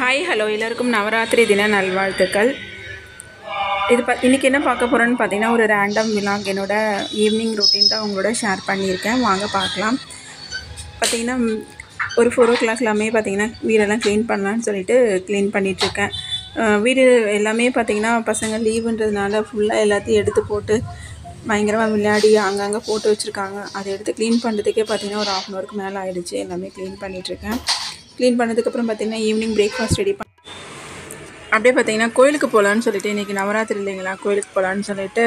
Hi hello எல்லாருக்கும் நவராத்திரி தின நல்வாழ்த்துக்கள். இது ப இன்றைக்கி என்ன பார்க்க போகிறோன்னு பார்த்தீங்கன்னா ஒரு ரேண்டம் விலாக் என்னோட ஈவினிங் ரொட்டீன் தான் உங்களோட ஷேர் பண்ணியிருக்கேன். வாங்க பார்க்கலாம். பார்த்தீங்கன்னா ஒரு ஃபோர் ஓ கிளாக் எல்லாமே பார்த்தீங்கன்னா வீடெல்லாம் க்ளீன் பண்ணலான்னு சொல்லிட்டு க்ளீன் பண்ணிகிட்ருக்கேன் வீடு எல்லாமே பார்த்தீங்கன்னா பசங்க லீவுன்றதுனால ஃபுல்லாக எல்லாத்தையும் எடுத்து போட்டு பயங்கரமாக விளையாடி அங்கங்கே போட்டு வச்சுருக்காங்க. அதை எடுத்து க்ளீன் பண்ணுறதுக்கே பார்த்தீங்கன்னா ஒரு ஆஃப் அன் ஹவருக்கு மேலே ஆகிடுச்சு எல்லாமே க்ளீன் பண்ணிகிட்ருக்கேன் க்ளீன் பண்ணதுக்கப்புறம் பார்த்தீங்கன்னா ஈவினிங் பிரேக்ஃபாஸ்ட் ரெடி பண்ண அப்படியே பார்த்தீங்கன்னா கோயிலுக்கு போகலான்னு சொல்லிட்டு இன்றைக்கி நவராத்திரி இல்லைங்களா? கோயிலுக்கு போகலான்னு சொல்லிட்டு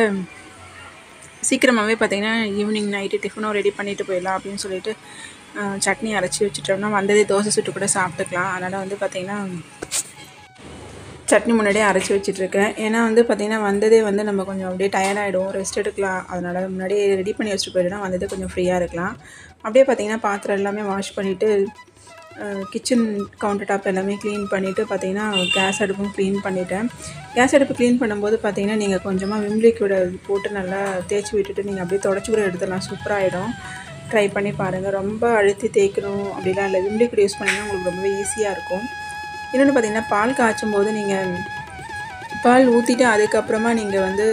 சீக்கிரமாகவே பார்த்தீங்கன்னா ஈவினிங் நைட்டு டிஃபனும் ரெடி பண்ணிட்டு போயிடலாம் அப்படின்னு சொல்லிட்டு சட்னி அரைச்சி வச்சுட்டோம்னா வந்ததே தோசை சுட்டு கூட சாப்பிட்டுக்கலாம். அதனால் வந்து பார்த்திங்கன்னா சட்னி முன்னாடியே அரைச்சி வச்சிட்ருக்கேன் ஏன்னா வந்து பார்த்திங்கன்னா வந்ததே வந்து நம்ம கொஞ்சம் அப்படியே டயர்டாகிடும் ரெஸ்ட் எடுக்கலாம். அதனால் முன்னாடியே ரெடி பண்ணி வச்சுட்டு போயிட்டோம்னா வந்ததே கொஞ்சம் ஃப்ரீயாக இருக்கலாம். அப்படியே பார்த்திங்கன்னா பாத்திரம் எல்லாமே வாஷ் பண்ணிவிட்டு கிச்சன் கவுண்டர் டாப் எல்லாமே க்ளீன் பண்ணிவிட்டு பார்த்தீங்கன்னா கேஸ் அடுப்பும் க்ளீன் பண்ணிவிட்டேன் கேஸ் அடுப்பு க்ளீன் பண்ணும்போது பார்த்தீங்கன்னா நீங்கள் கொஞ்சமாக விம் லிக்விட போட்டு நல்லா தேய்ச்சி விட்டுட்டு நீங்கள் அப்படியே தொடச்சி கூட எடுத்துடலாம். சூப்பராகிடும் ட்ரை பண்ணி பாருங்கள் ரொம்ப அழுத்தி தேய்க்கணும் அப்படிலாம் இல்லை. விம் லிக்விட் யூஸ் பண்ணிங்கன்னா உங்களுக்கு ரொம்பவே ஈஸியாக இருக்கும். இன்னொன்று பார்த்தீங்கன்னா பால் காய்ச்சும் போது நீங்கள் பால் ஊற்றிட்டு அதுக்கப்புறமா நீங்கள் வந்து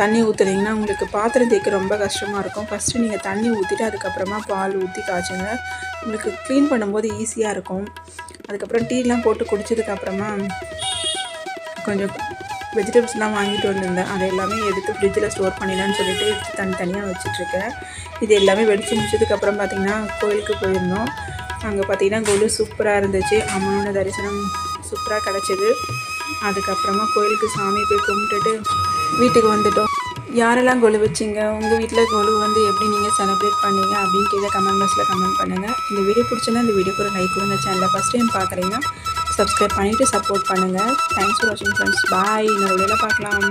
தண்ணி ஊற்றுனீங்கன்னா உங்களுக்கு பாத்திரம் தேய்க்க ரொம்ப கஷ்டமாக இருக்கும். ஃபஸ்ட்டு நீங்கள் தண்ணி ஊற்றிட்டு அதுக்கப்புறமா பால் ஊற்றி காய்ச்சுங்க. உங்களுக்கு க்ளீன் பண்ணும்போது ஈஸியாக இருக்கும். அதுக்கப்புறம் டீலாம் போட்டு குடித்ததுக்கப்புறமா கொஞ்சம் வெஜிடபிள்ஸ்லாம் வாங்கிட்டு வந்திருந்தேன். அதை எல்லாமே எடுத்து ஃப்ரிட்ஜில் ஸ்டோர் பண்ணிடலான்னு சொல்லிட்டு எடுத்து தனித்தனியாக வச்சுட்ருக்கேன். இது எல்லாமே வெடிச்சு முடிச்சதுக்கப்புறம் பார்த்திங்கன்னா கோயிலுக்கு போயிருந்தோம். அங்கே பார்த்திங்கன்னா கொலு சூப்பராக இருந்துச்சு. அம்மனோட தரிசனம் சூப்பராக கிடச்சிது. அதுக்கப்புறமா கோயிலுக்கு சாமி போய் கும்பிட்டுட்டு வீட்டுக்கு வந்துட்டோம். யாரெல்லாம் கொலு வச்சிங்க? உங்கள் வீட்டில் கொலு வந்து எப்படி நீங்கள் செலிப்ரேட் பண்ணீங்க? அப்படின்னு கீழே கமெண்ட் பாக்ஸில் கமெண்ட் பண்ணுங்கள் இந்த வீடியோ பிடிச்சிருந்தா இந்த வீடியோக்கு ஒரு லைக் கொடுங்க. சேனலை ஃபஸ்ட் டைம் பார்க்குறீங்கன்னா சப்ஸ்கிரைப் பண்ணிவிட்டு சப்போர்ட் பண்ணுங்கள் தேங்க்ஸ் ஃபார் வாட்சிங் ஃப்ரெண்ட்ஸ் பாய் இன்னொரு வேலை பார்க்கலாம்.